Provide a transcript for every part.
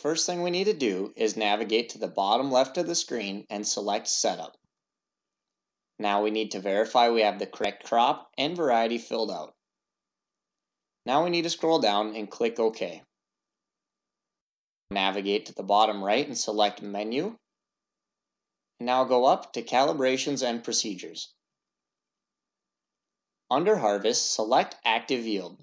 first thing we need to do is navigate to the bottom left of the screen and select Setup. Now we need to verify we have the correct crop and variety filled out. Now we need to scroll down and click OK. Navigate to the bottom right and select Menu. Now go up to Calibrations and Procedures. Under Harvest, select Active Yield.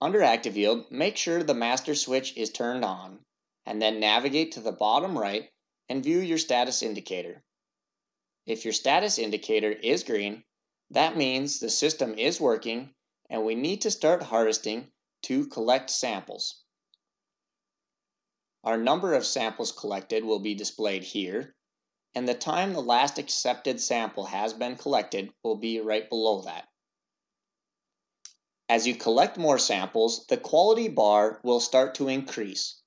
Under Active Yield, make sure the master switch is turned on, and then navigate to the bottom right and view your status indicator. If your status indicator is green, that means the system is working and we need to start harvesting to collect samples. Our number of samples collected will be displayed here, and the time the last accepted sample has been collected will be right below that. As you collect more samples, the quality bar will start to increase.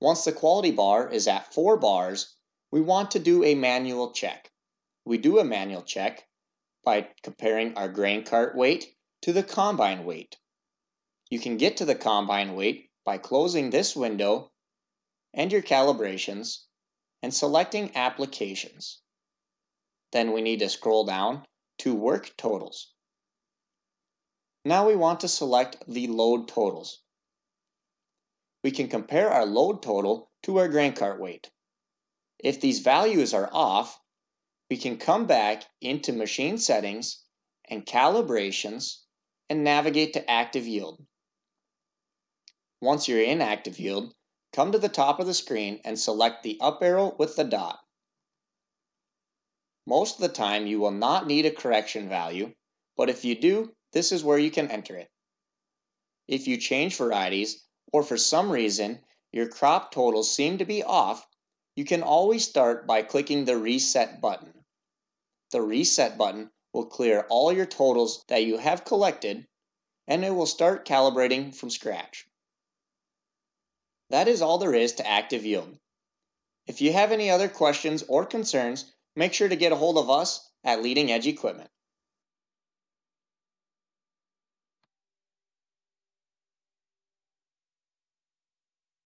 Once the quality bar is at 4 bars, we want to do a manual check. We do a manual check by comparing our grain cart weight to the combine weight. You can get to the combine weight by closing this window and your calibrations and selecting applications. Then we need to scroll down to work totals. Now we want to select the load totals. We can compare our load total to our grain cart weight. If these values are off, we can come back into machine settings and calibrations and navigate to active yield. Once you're in active yield, come to the top of the screen and select the up arrow with the dot. Most of the time you will not need a correction value, but if you do, this is where you can enter it. If you change varieties, or for some reason your crop totals seem to be off, you can always start by clicking the Reset button. The Reset button will clear all your totals that you have collected and it will start calibrating from scratch. That is all there is to active yield. If you have any other questions or concerns, make sure to get a hold of us at Leading Edge Equipment.